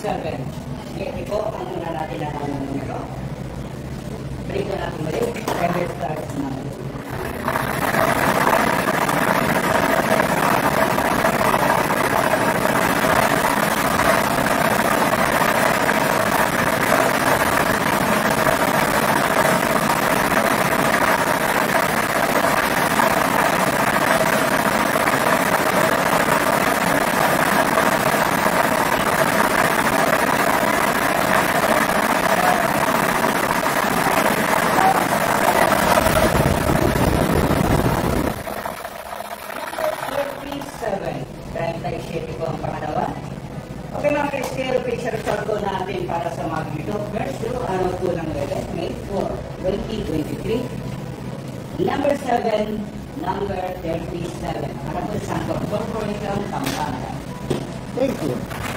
7. Ngayon po, ang una natin na ang numero. Balik na natin balik. 7. 37 po ang pangalawa. Okay mga ka-scale picture chart po natin para sa mga dito. Verse 2, araw po ng Webes, May 4, 2023. Number 7, number 37. Para po sa Santo Corporation, Pampanga. Thank you.